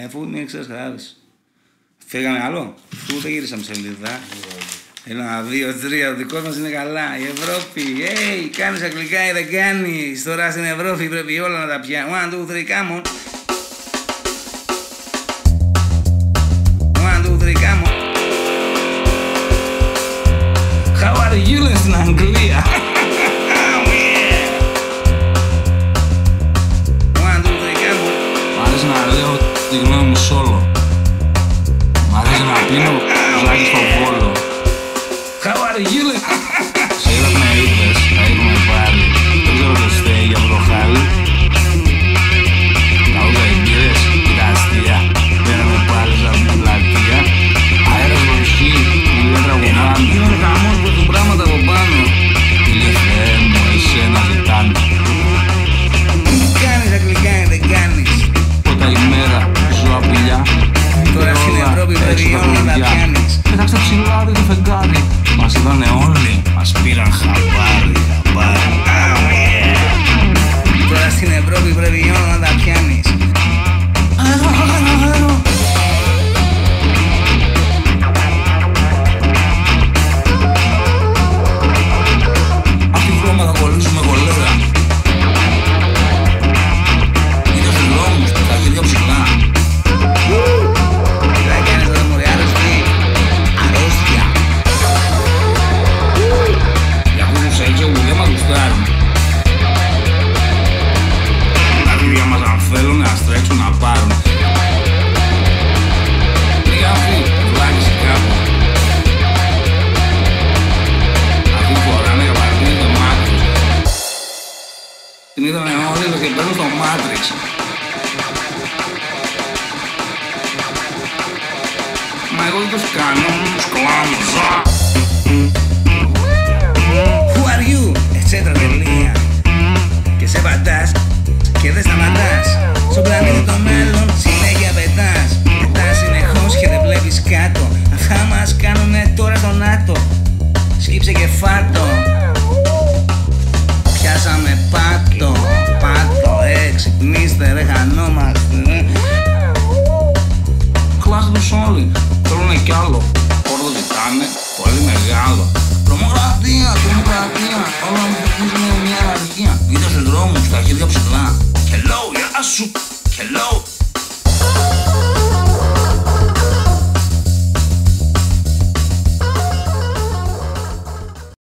Ε, αφού είναι ξέρεις κατάλαβες. Φύγαμε άλλο. Ούτε γύρισαμε σελίδα; Ένα, δύο, τρία, ο δικός μας είναι καλά. Η Ευρώπη, hey, κάνεις αγγλικά ή δεν κάνεις; Τώρα στην Ευρώπη πρέπει όλα να τα πιάνει. One, two, three, come on. One, two, three, come on. How are you λες στην Αγγλία. Μ' αρέσει να πίνω ζάκι στο βόλο. How are you; Λες. Σε είδα να είπες, να είπαμε πάλι. Δεν ξέρω το στέγη από το χάλι. Τα ούζα εγκύρες και τα αστεία. Πέραμε πάλι σε αυτή την πλατεία. Αέρας βροχή, μου λέει τραγουδάνε. Γίνονται χαμός που έχουν πράγματα από πάνω. Φίλε Θεέ μου, εσένα ζητάνε. Κάνεις αγγλικά ή δεν κάνεις. Πρώτα ημέρα, ζω απειλιά. Τώρα στην Όλα Ευρώπη έξω πρέπει τα όλα να τα χωριά. πιάνεις. Πέταξε ψηλά το φεγγάρι. Μας είδανε όλοι, μας πήραν χαμπάρι, Την είδαμε όλοι και παίρνουν στο Matrix. Μα εγώ δεν τους κάνω, τους κλάμωσα. Who are you, etc. τελεία. Και σε πατάς και δεν σταματάς. Στον πλανήτη το μέλλον συνέχεια πετάς. Πετάς συνεχώς και δεν βλέπεις κάτω. Αυτά μας κάνουνε τώρα στο ΝΑΤΟ. Σκύψε και φάτο. Όρδο ζητάνε, πολύ μεγάλο. Τρομοκρατία, τρομοκρατία, όλα μου θυμίζουν μια αναρχία. Είδα στους δρόμους, τα χέρια ψηλά. Hello, γεια σου, hello,